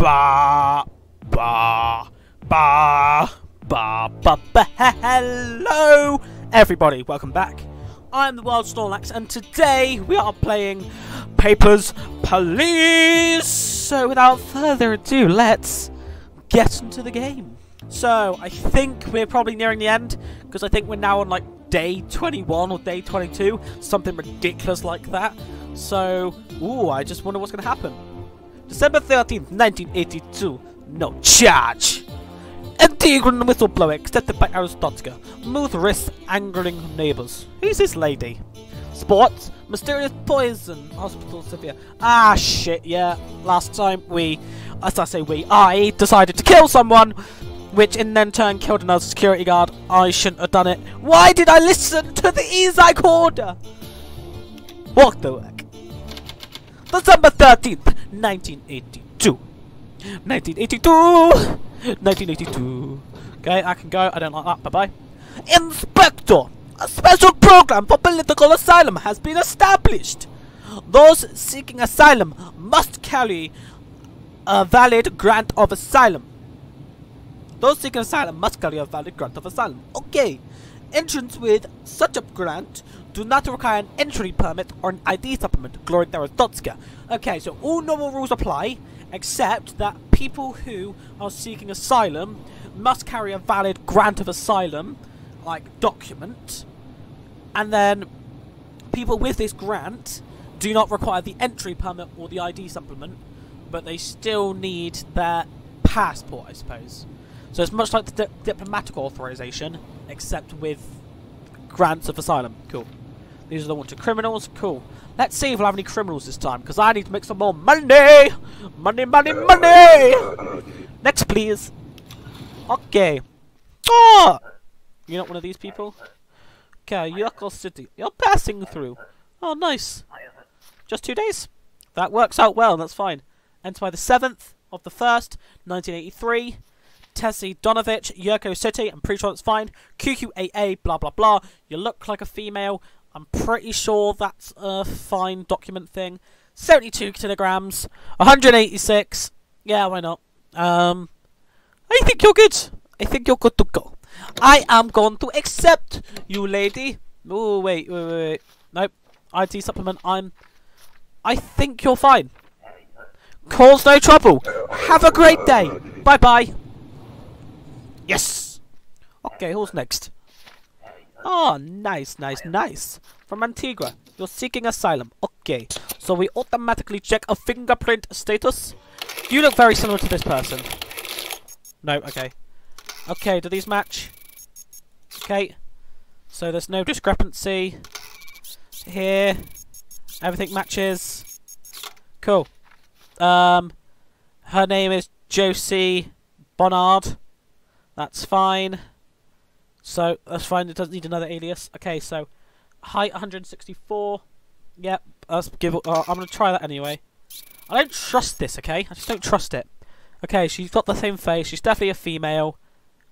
Ba ba ba ba ba ba. Hello, everybody. Welcome back. I'm the Wild Snorlax, and today we are playing Papers, Please! So, without further ado, let's get into the game. So, I think we're probably nearing the end because I think we're now on like day 21 or day 22, something ridiculous like that. So, ooh, I just wonder what's going to happen. December 13th, 1982. No charge. Integral whistleblower accepted by Aristotica. Smooth wrists angering neighbours. Who's this lady? Sports. Mysterious poison. Hospital severe. Ah, shit, yeah. Last time we, as I say we, I decided to kill someone, which in then turn killed another security guard. I shouldn't have done it. Why did I listen to the EZIC order? What the heck? December 13th, 1982. 1982! 1982. Okay, I can go. I don't like that. Bye-bye. Inspector! A special program for political asylum has been established. Those seeking asylum must carry a valid grant of asylum. Those seeking asylum must carry a valid grant of asylum. Okay. Entrance with such a grant do not require an entry permit or an ID supplement. Glory Darasdotska. Okay, so all normal rules apply, except that people who are seeking asylum must carry a valid grant of asylum, like document, and then people with this grant do not require the entry permit or the ID supplement, but they still need their passport, I suppose. So it's much like the di diplomatic authorization, except with grants of asylum. Cool. These are the ones to criminals. Cool. Let's see if we'll have any criminals this time, because I need to make some more money! Money, money, money! Next, please. Okay. Ah! Oh! You're not one of these people? Okay, Yurko City. You're passing through. Oh, nice. Just two days? That works out well, that's fine. Enter by the 7th of the 1st, 1983. Tessie Donovich, Yurko City, I'm pretty sure fine. QQAA, blah blah blah. You look like a female. I'm pretty sure that's a fine document thing. 72 kilograms, 186. Yeah, why not? Um, I think you're good. I think you're good to go. I am going to accept you, lady. Oh, wait, wait, wait, wait. Nope. ID supplement, I'm... I think you're fine. Cause no trouble. Have a great day. Bye-bye. Yes! Okay, who's next? Oh, nice, nice, nice. From Antegria. You're seeking asylum. Okay. So we automatically check a fingerprint status. You look very similar to this person. No, okay. Okay, do these match? Okay. So there's no discrepancy. Here. Everything matches. Cool. Um, her name is Josie Bonnard. That's fine. So, that's fine. It doesn't need another alias. Okay, so, height 164. Yep, let's give. Uh, I'm to try that anyway. I don't trust this, okay? I just don't trust it. Okay, she's got the same face. She's definitely a female.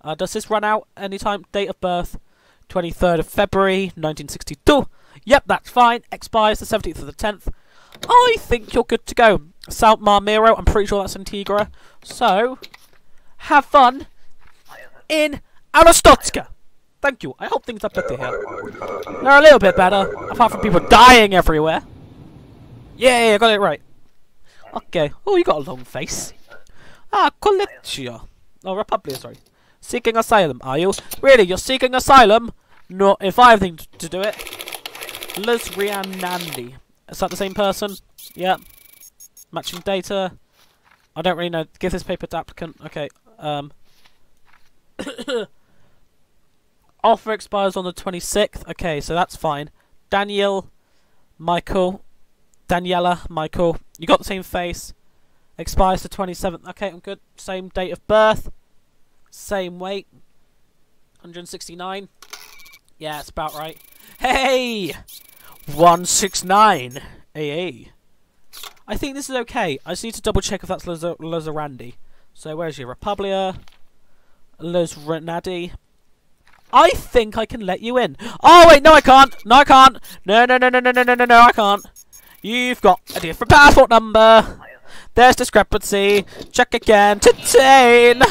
Uh, does this run out anytime? Date of birth, 23rd of February, 1962. Yep, that's fine. Expires the 17th of the 10th. I think you're good to go. South Marmiro, I'm pretty sure that's Antegria. So, have fun in Arstotzka. Thank you. I hope things are better here. They're a little bit better, apart from people dying everywhere. Yeah, I got it right. Okay. Oh, you got a long face. Ah, Kolechia. Oh, Republic, sorry. Seeking asylum, are you? Really, you're seeking asylum? No, if I have anything to do it. Liz Rianandi. Is that the same person? Yeah. Matching data. I don't really know. Give this paper to applicant. Okay. Um. Offer expires on the 26th. Okay, so that's fine. Daniel, Michael, Daniela, Michael. You got the same face. Expires the 27th. Okay, I'm good. Same date of birth. Same weight. 169. Yeah, that's about right. Hey! 169. AA. I think this is okay. I just need to double check if that's Lozarandi. So where's your Republia? Lozranadi. I think I can let you in. Oh wait, no I can't. No I can't. No no no no no no no no no I can't. You've got a different passport number. There's discrepancy. Check again. Detain.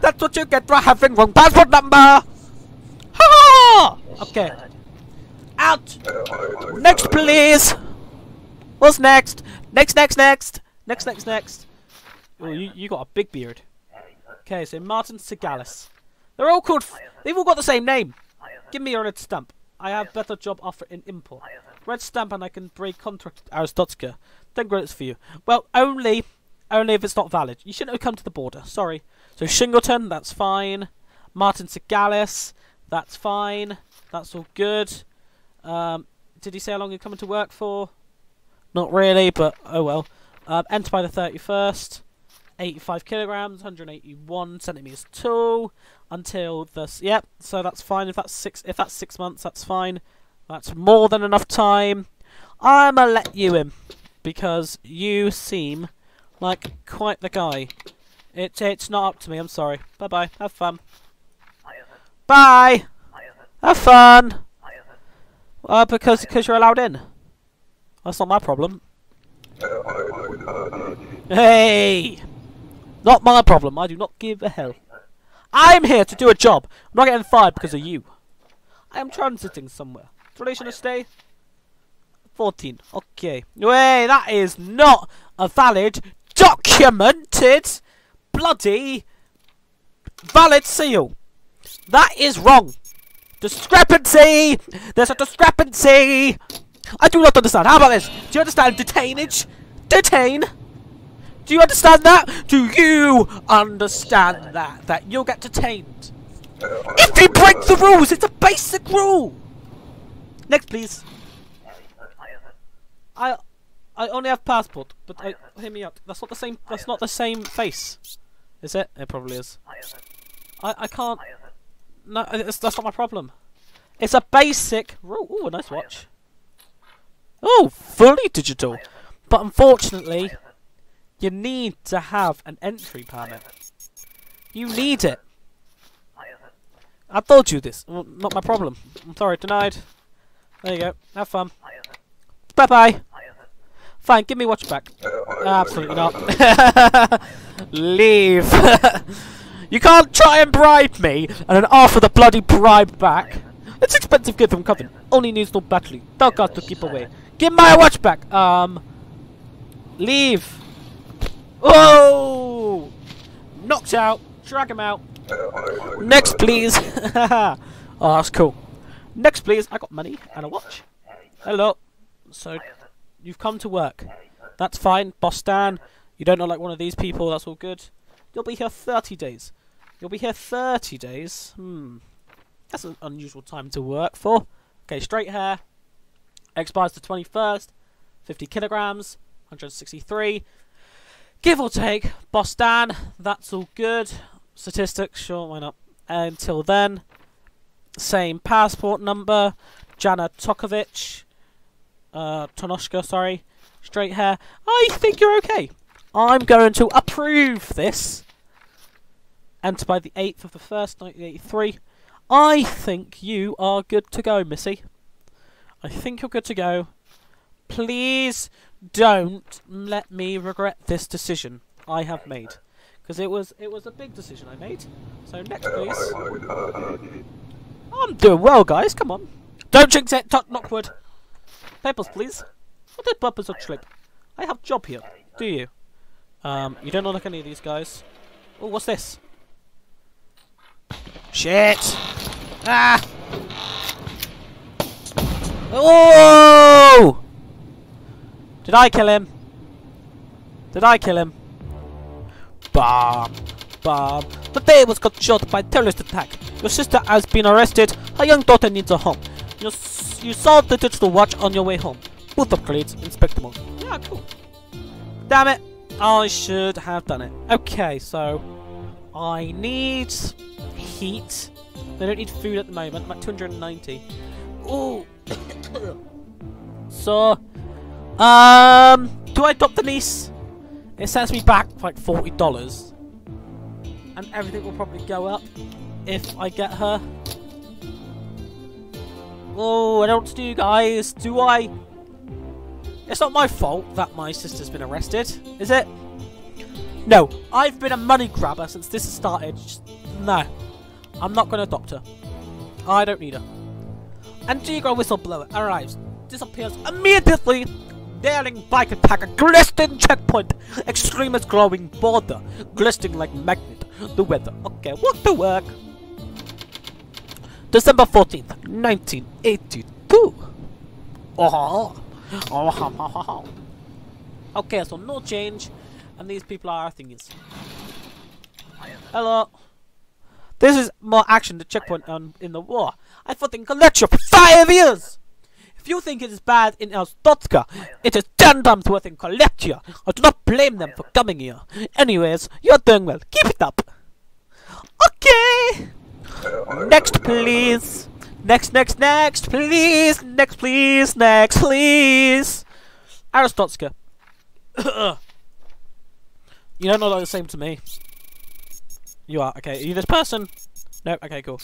That's what you get for having wrong passport number. Ha! Okay. Out. Next, please. What's next? Next, next, next. Next, next, next. Oh, you, you got a big beard. Okay, so Martin Segalis. They're all called. They've all got the same name. Give me your red stamp. I have better job offer in Impor. Red stamp and I can break contract with Arstotzka. Ten credits for you. Well, only, only if it's not valid. You shouldn't have come to the border. Sorry. So Shingleton, that's fine. Martin Segalis, that's fine. That's all good. Um, did he say how long you're coming to work for? Not really, but oh well. Um, enter by the 31st. 85 kilograms, 181 centimeters tall. Until this, yep. So that's fine. If that's six, if that's six months, that's fine. That's more than enough time. I'ma let you in because you seem like quite the guy. It's it's not up to me. I'm sorry. Bye bye. Have fun. Bye. Have fun. Uh, because because you're allowed in. That's not my problem. Hey! Not my problem. I do not give a hell. I'm here to do a job. I'm not getting fired because of you. I am transiting somewhere. Duration of stay? 14. Okay. Wait, that is not a valid, documented, bloody, valid seal. That is wrong. Discrepancy! There's a discrepancy! I do not understand. How about this? Do you understand detainage? Detain! Do you understand that? Do you understand that? That you'll get detained. If you break the rules, it's a basic rule! Next, please. I I only have passport, but I, hear me out. That's not the same. That's not the same face, is it? It probably is. I I can't. No, that's not my problem. It's a basic rule. Ooh, a nice watch. Oh, fully digital. But unfortunately, you need to have an entry permit. You need it. I told you this. Well, not my problem. I'm sorry, denied. There you go. Have fun. Bye bye. Fine, give me watch back. Absolutely not. Leave. you can't try and bribe me and then offer the bloody bribe back. It's expensive gift from Coven. Only needs no battery. Got to keep away. Give my watch back. Um, leave. Oh! Knocked out. Drag him out. Next, please. oh, that's cool. Next, please. I got money and a watch. Hello. So, you've come to work. That's fine. Bostan, you don't know like one of these people. That's all good. You'll be here 30 days. You'll be here 30 days. Hmm. That's an unusual time to work for. Okay, straight hair. Expires the 21st. 50 kilograms. 163. Give or take. Bostan, that's all good. Statistics, sure, why not? Until then, same passport number. Jana Tokovic. Uh, Tonoshka, sorry. Straight hair. I think you're okay. I'm going to approve this. Enter by the 8th of the 1st, 1983. I think you are good to go, Missy. I think you're good to go. Please don't let me regret this decision I have made. Because it was it was a big decision I made. So next please. I'm doing well guys, come on. Don't jinx it, Tot Knockwood. Papers please. What the purpose of trip? I have job here, do you? Um, you don't like any of these guys. Oh, what's this? Shit! Ah! Oh! Did I kill him? Did I kill him? Bob. Bob. The day was got shot by terrorist attack. Your sister has been arrested. Her young daughter needs a home. You, you saw the digital watch on your way home. Both upgrades, Inspector mode. Yeah, cool. Damn it. I should have done it. Okay, so I need heat. They don't need food at the moment. I'm at 290. Ooh. so, um, do I adopt the niece? It sends me back like forty dollars, and everything will probably go up if I get her. Oh, I don't do, guys. Do I? It's not my fault that my sister's been arrested, is it? No, I've been a money grabber since this has started. Just, no, I'm not going to adopt her. I don't need her. And Antegria whistleblower arrives, disappears immediately. Daring bike attack at Grestin checkpoint. Extremist glowing border. Glistening like magnet. The weather. Okay, what to work. December 14th, 1982. Oh. Uh-huh. Oh. Uh-huh. Okay, so no change. And these people are thingies. Hello. This is more action the checkpoint on in the war. I fought in Kolechia for five years! You think it is bad in Elstotska, it is ten times worse in Kolechia. I do not blame them for coming here. Anyways, you're doing well. Keep it up. Okay! Next, please. Next, next, next, please. Next, please. Next, please. Arstotzka. you don't look like the same to me. You are. Okay, are you this person? No, okay, cool.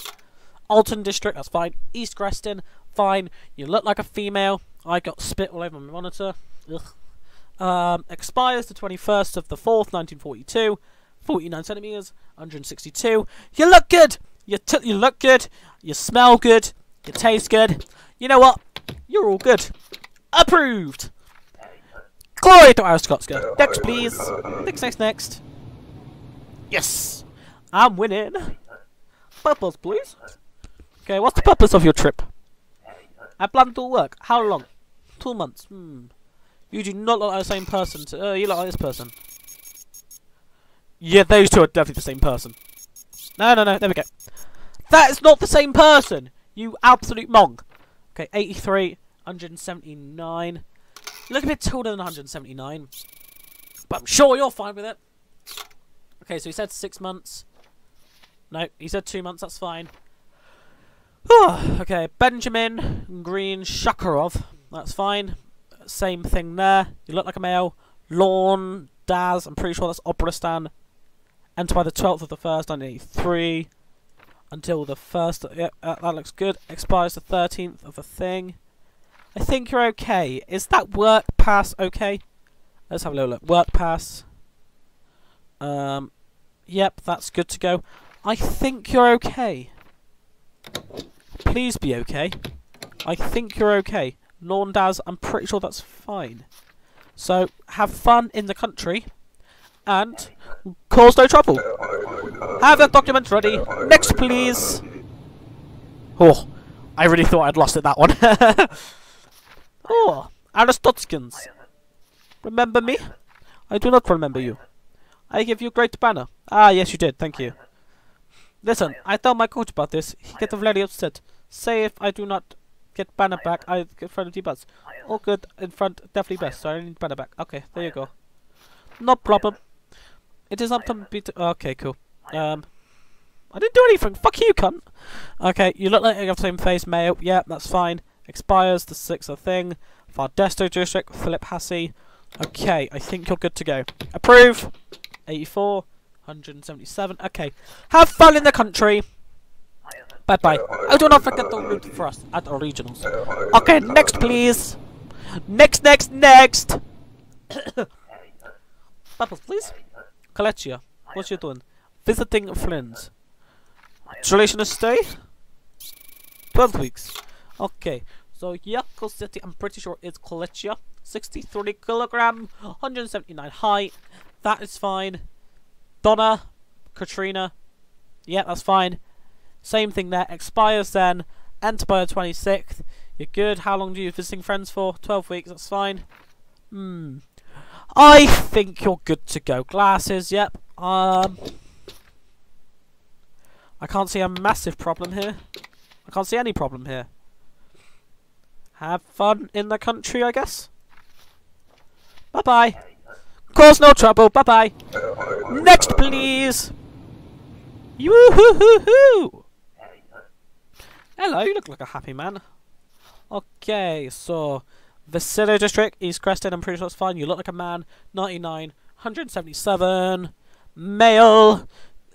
Alton District, that's fine. East Grestin, fine. You look like a female. I got spit all over my monitor. Um, expires the 21st of the 4th, 1942. 49 centimeters, 162. You look good! You, you look good. You smell good. You taste good. You know what? You're all good. Approved! Glory to Arstotzka. Next, please. Next, next, next. Yes! I'm winning. Purpose, please. Okay, what's the purpose of your trip? I plan to work. How long? Two months. Hmm. You do not look like the same person. To, uh, you look like this person. Yeah, those two are definitely the same person. No, no, no. There we go. That is not the same person. You absolute monk. Okay, 83, 179. You look a bit taller than 179. But I'm sure you're fine with it. Okay, so he said six months. No, he said two months, that's fine. Okay, Benjamin Green Shakarov. That's fine. Same thing there. You look like a male. Lawn, Daz, I'm pretty sure that's Obristan. Enter by the 12th of the 1st, 1983. Until the 1st. Yep, uh, that looks good. Expires the 13th of the thing. I think you're okay. Is that work pass okay? Let's have a little look. Work pass. Um, yep, that's good to go. I think you're okay. Please be okay. I think you're okay. Lawn Daz, I'm pretty sure that's fine. So, have fun in the country. And cause no trouble. Have that document ready. Next, please. Oh, I really thought I'd lost it, that one. oh, Aristotskins. Remember me? I do not remember you. I give you great banner. Ah, yes, you did. Thank you. Listen, I told my coach about this. He gets very upset. Say if I do not get banner back, I get in front of T-Bus. All good, in front, definitely best, so I need banner back. Okay, there you go. No problem. It is up to me to... Okay, cool. Um, I didn't do anything. Fuck you, cunt. Okay, you look like you have the same face, male. Yeah, that's fine. Expires the 6th of thing. Fardesto District, Philip Hassey. Okay, I think you're good to go. Approve. 84. 177. Okay. Have fun in the country. Bye bye. I do not forget to root for us at our regionals. Okay, next please. Next, next, next. Bubbles, please. Kolechia, what you doing? Visiting friends. Duration of stay? 12 weeks. Okay, so Yurko City, I'm pretty sure it's Kolechia. 63 kilogram, 179 height. That is fine. Donna, Katrina. Yeah, that's fine. Same thing there. Expires then. Enter by the 26th. You're good. How long do you visiting friends for? 12 weeks. That's fine. Hmm. I think you're good to go. Glasses. Yep. Um. I can't see a massive problem here. I can't see any problem here. Have fun in the country, I guess. Bye-bye. Cause no trouble. Bye bye. Next, please. Yoo-hoo-hoo-hoo! Hello, you look like a happy man. Okay, so Vasily District, East Grestin, I'm pretty sure it's fine. You look like a man. 99, 177, male.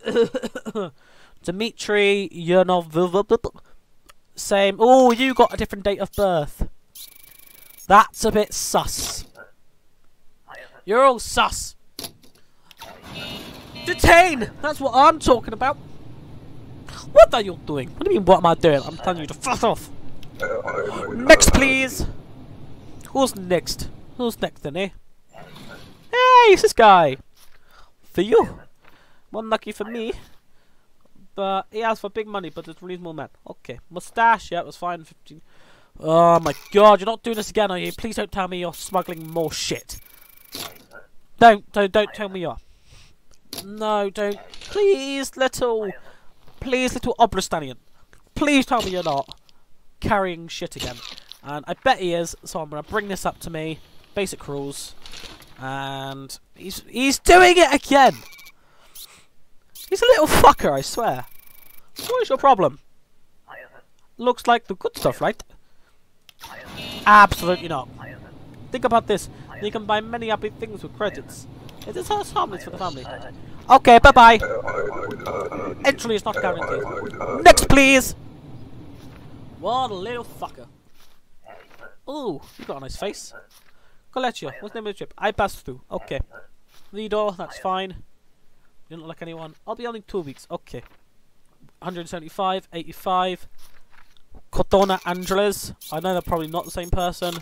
Dimitri Yernov. Same. Oh, you got a different date of birth. That's a bit sus. You're all sus. Detain! That's what I'm talking about. What are you doing? What do you mean, what am I doing? I'm telling you to fuck off. Next, please. Who's next? Who's next, then, eh? Hey, it's this guy. For you. One lucky for me. But he asked for big money, but it's small man. Okay. Mustache, yeah, it was fine. 15. Oh my god, you're not doing this again, are you? Please don't tell me you're smuggling more shit. Don't, don't, don't tell me you're. No, don't. Please, little. Please, little Obristanian. Please tell me you're not carrying shit again. And I bet he is, so I'm going to bring this up to me. Basic rules. And he's he's doing it again! He's a little fucker, I swear. What is your problem? Looks like the good stuff, right? Absolutely not. Think about this. You can buy many happy things with credits. It is harmless for the family. Okay, bye-bye. Entry is not guaranteed. Next, please! What a little fucker. Ooh, you got a nice face. Kolechia, what's the name of the trip? I passed through. Okay. Lido, that's fine. You don't look like anyone. I'll be only two weeks. Okay. 175, 85. Cotona Angeles. I know they're probably not the same person.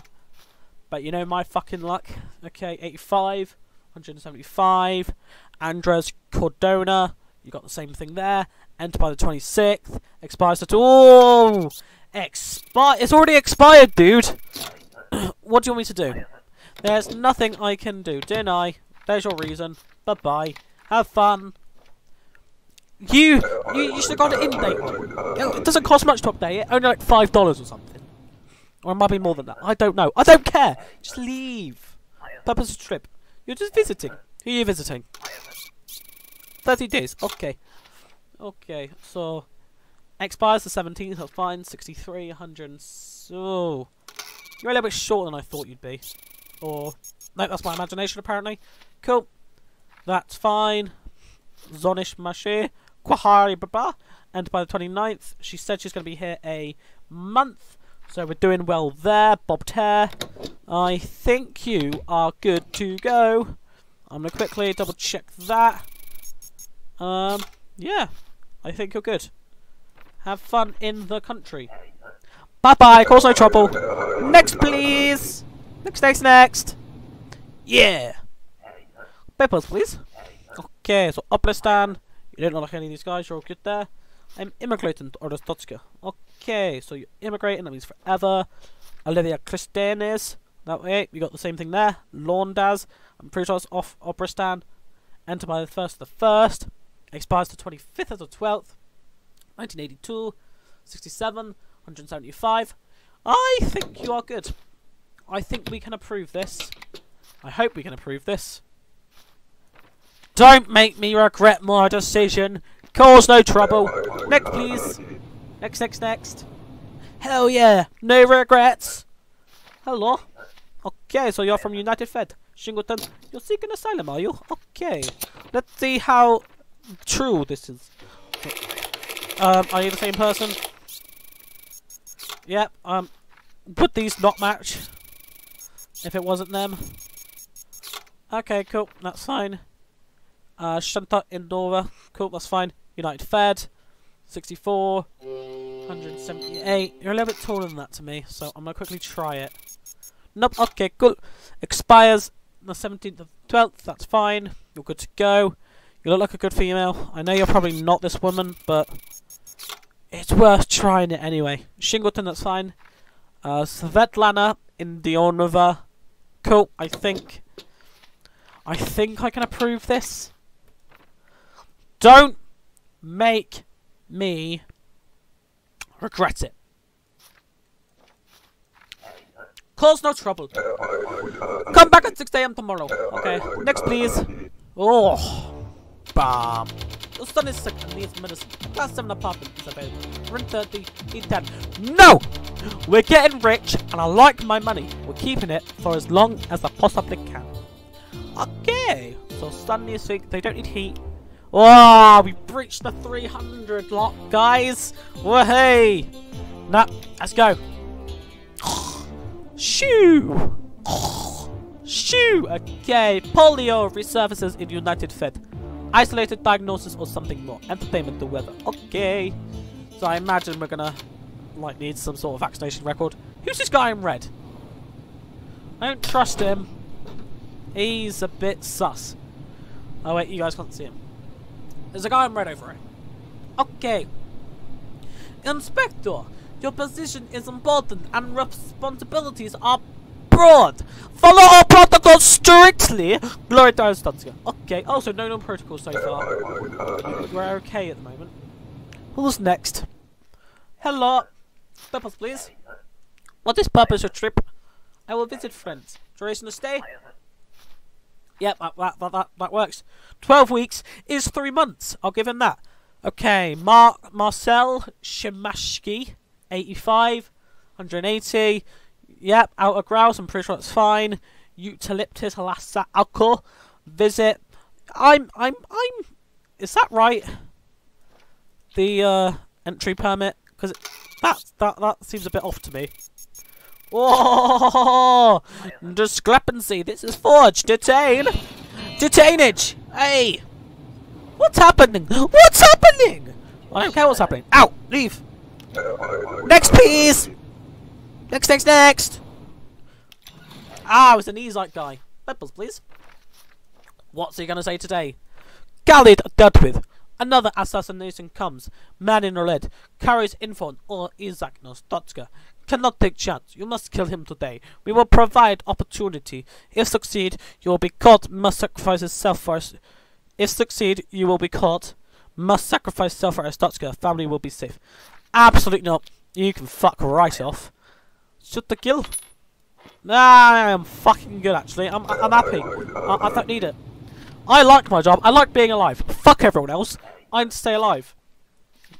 But you know my fucking luck. Okay, 85. 175. Andres Cordona. You got the same thing there. Enter by the 26th. Expires to... Oh! Expire... It's already expired, dude! what do you want me to do? There's nothing I can do. Deny. There's your reason. Bye-bye. Have fun. You, you, you should have got it in date. It doesn't cost much to update it. Only like five dollars or something. Or it might be more than that. I don't know. I don't care. Just leave. Purpose of trip. You're just visiting. Who are you visiting? 30 days. Okay. Okay, so... Expires the 17th, that's fine. 63, 100 so... You're a little bit shorter than I thought you'd be. Or... No, that's my imagination, apparently. Cool. That's fine. Zonish Maché. Kwahari Baba. And by the 29th, she said she's going to be here a month. So we're doing well there. Bob Tear. I think you are good to go. I'm going to quickly double check that. Um, yeah. I think you're good. Have fun in the country. Bye-bye. Cause no trouble. Next, please. Next, next, next. Yeah. Papers, please. Okay, so Obristan. You don't like any of these guys. You're all good there. I'm immigrating to Orostotska. Okay, so you're immigrating. That means forever. Olivia Christianes. That way, we got the same thing there. Lorndaz. I'm pretty sure it's off Obristan. Enter by the first the first. Expires the 25th of the 12th. 1982. 67. 175. I think you are good. I think we can approve this. I hope we can approve this. Don't make me regret my decision. Cause no trouble. Next, please. Next, next, next. Hell yeah. No regrets. Hello. Okay, so you're from United Fed. Shingleton, you're seeking asylum, are you? Okay. Let's see how true this is. Um, are you the same person? Yep, um, would these not match? If it wasn't them? Okay, cool, that's fine. Uh, Shanta Indora, cool, that's fine. United Fed, 64, 178. You're a little bit taller than that to me, so I'm gonna quickly try it. Nope, okay, cool. Expires the 17th of 12th, that's fine. You're good to go. You look like a good female. I know you're probably not this woman, but it's worth trying it anyway. Shingleton, that's fine. Uh, Svetlana Indionova. Cool, I think... I think I can approve this. Don't make me regret it. Cause no trouble. Come back at 6 a.m. tomorrow. Okay, next please. Oh, bam. The sun is sick and needs medicine. Class 7 apartment is available. Rent 30, eat 10. No! We're getting rich and I like my money. We're keeping it for as long as I possibly can. Okay, so sunny this week. They don't need heat. Oh, we breached the 300 lock, guys. Whoa, hey. Nah, let's go. Shoo! Shoo! Okay, polio resurfaces in United Fed. Isolated diagnosis or something more. Entertainment, the weather. Okay. So I imagine we're gonna like need some sort of vaccination record. Who's this guy in red? I don't trust him. He's a bit sus. Oh wait, you guys can't see him. There's a guy in red over here. Okay. Inspector, your position is important and responsibilities are broad. Follow all protocols strictly. Glory to Aristotle. Okay, also no known protocols so far. We're okay at the moment. Who's next? Hello. Purpose, please. What is purpose of trip? I will visit friends. Duration of stay? Yep, that, that, that, that, works. 12 weeks is 3 months. I'll give him that. Okay, Mark Marcel Shimashki, 85, 180. Yep, outer grouse, I'm pretty sure that's fine. Eucalyptus Lhasa alcohol. Visit. I'm, I'm, I'm. Is that right? The uh, entry permit? Because that, that, that seems a bit off to me. Oh, discrepancy. This is forged. Detain. Detainage. Hey. What's happening? What's happening? I don't care what's happening. Out. Leave. Next, please. Next, next, next. Ah, it's an Ezite guy. Peppers, please. What's he gonna say today? Khalid dealt with. Another assassination comes. Man in red. Carries info or Isaac Nostotska. Cannot take chance. You must kill him today. We will provide opportunity. If succeed, you will be caught. Must sacrifice yourself first. If succeed, you will be caught. Must sacrifice self for Arstotzka. Family will be safe. Absolutely not. You can fuck right off. Shoot the kill. Nah, I am fucking good actually. I'm I'm happy. I, I don't need it. I like my job. I like being alive. Fuck everyone else. I need to stay alive.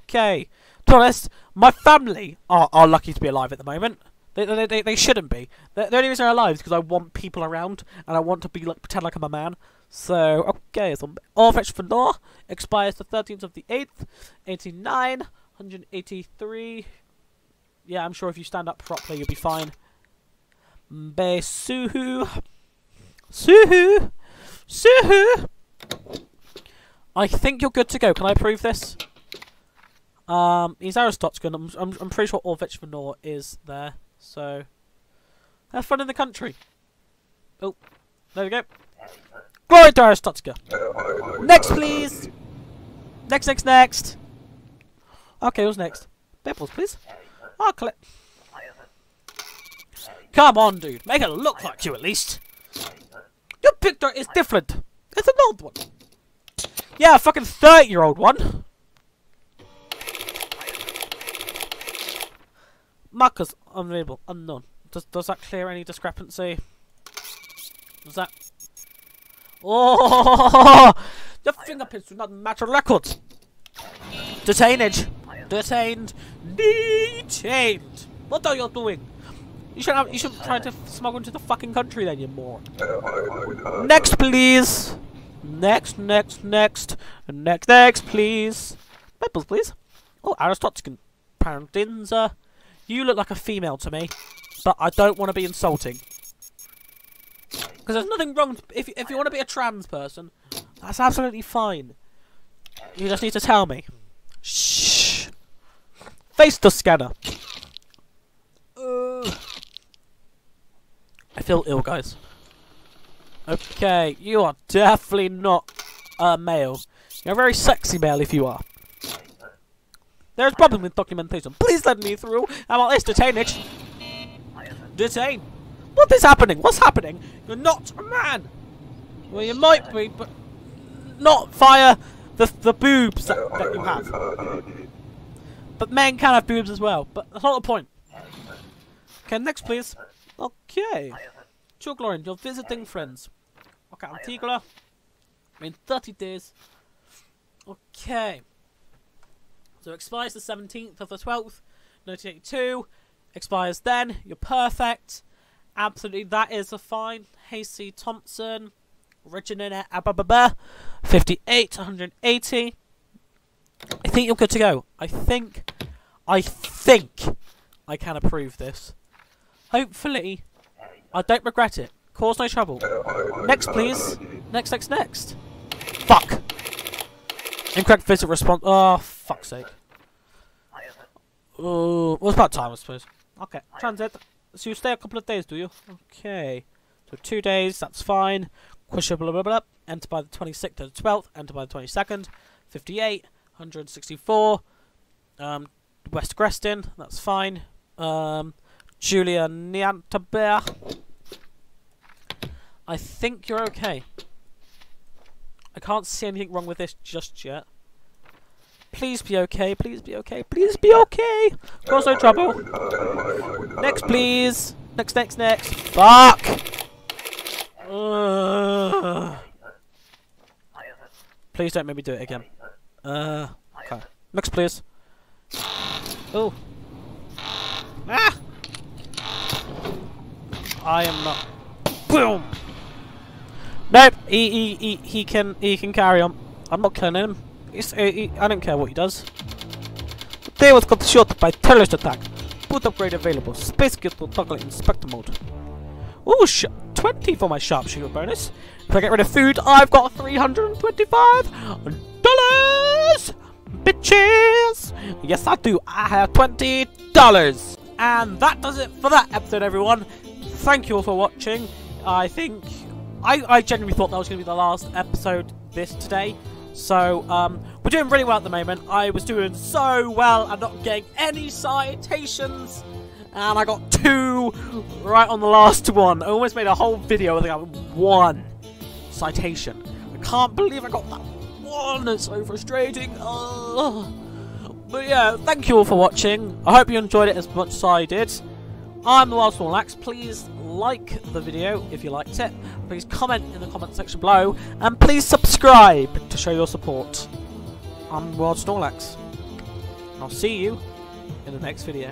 Okay. To be honest, my family are, are lucky to be alive at the moment. They, they, they, they shouldn't be. The, the only reason they're alive is because I want people around and I want to be like pretend like I'm a man. So, okay, so fetch for law expires the 13th of the 8th, 89, 183. Yeah, I'm sure if you stand up properly, you'll be fine. Mbe Suhu. Suhu. Suhu. I think you're good to go. Can I prove this? Um, he's Aristotelian. I'm, I'm, I'm pretty sure Orvich Venor is there. So, have fun in the country. Oh, there we go. Glory to Aristotelica. Next, please. Next, next, next. Okay, who's next? Pimples, please. Click. Come on, dude. Make it look like you, at least. Your picture is different. It's an old one. Yeah, a fucking 30-year-old one. Markers unavailable, unknown. Does does that clear any discrepancy? Does that? Oh, your fingerprints do not match records. Detainage. Detained. Detained. What are you doing? You should have, you should try to smuggle into the fucking country then, you moron. Next, please. Next, next, next, next, next, please. Pebbles, please. Oh, Aristotelian. Parandinza. You look like a female to me, but I don't want to be insulting. Because there's nothing wrong. If if you want to be a trans person, that's absolutely fine. You just need to tell me. Face the scanner. Uh. I feel ill, guys. Okay, you are definitely not a male. You're a very sexy male if you are. There's a problem with documentation. Please let me through. I'm on this detainage. Detain. What is happening? What's happening? You're not a man. Well, you might be, but not via the the boobs that, that you have. But men can have boobs as well. But that's not the point. Okay, next please. Okay. Chuglorin, you're visiting friends. Okay, Antegria. In 30 days. Okay. So expires the 17th of the 12th, 1982. Expires then. You're perfect. Absolutely, that is a fine. Hasty Thompson. Original Ababa. Ah, 58, 180. I think you're good to go. I think. I think I can approve this. Hopefully, I don't regret it. Cause no trouble. Next, please. Next, next, next. Fuck. Incorrect visit response. Oh, fuck's sake. Oh, well, it's about time, I suppose. Okay, transit. So you stay a couple of days, do you? Okay. So two days, that's fine. Question blah blah blah. Enter by the 26th to the 12th. Enter by the 22nd. 58. 164. Um, West Grestin, that's fine. Um, Julia Niantabert. I think you're okay. I can't see anything wrong with this just yet. Please be okay, please be okay, please be okay! Cause no trouble. Next, please! Next, next, next! Fuck! Uh, please don't make me do it again. Uh, okay. Next, please. Oh. Ah! I am not. Boom! Nope. He he he he can he can carry on. I'm not killing him. He's, he, he, I don't care what he does. They was got shot by terrorist attack. Boot upgrade available. Space kit will toggle inspector mode. Ooh, sh 20 for my sharpshooter bonus. If I get rid of food, I've got 325 dollars. Bitches! Yes, I do. I have twenty dollars. And that does it for that episode, everyone. Thank you all for watching. I think I, I genuinely thought that was going to be the last episode this today. So, um, we're doing really well at the moment. I was doing so well and not getting any citations. And I got two right on the last one. I almost made a whole video with like one citation. I can't believe I got that one. It's so frustrating. But yeah, thank you all for watching. I hope you enjoyed it as much as I did. I'm the Wild Snorlax. Please like the video if you liked it. Please comment in the comment section below. And please subscribe to show your support. I'm Wild Snorlax. I'll see you in the next video.